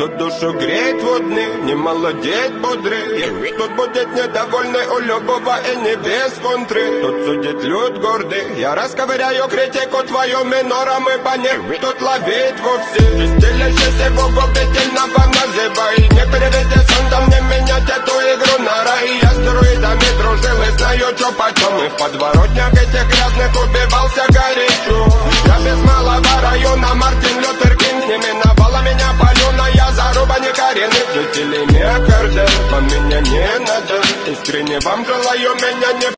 Тут душу греет водный, не молодеть бодрый Тут будет недовольный у любого и не без контры Тут судит люд гордый, я расковыряю критику твою минором и ней Тут ловить вовсе, стилящийся его губительного называ И не переведи сондом, не менять эту игру на рай. Я с друидами дружил и знаю, что почем И в подворотнях этих грязных не коренных жителей Миокарда Вам меня не надо, искренне вам желаю меня не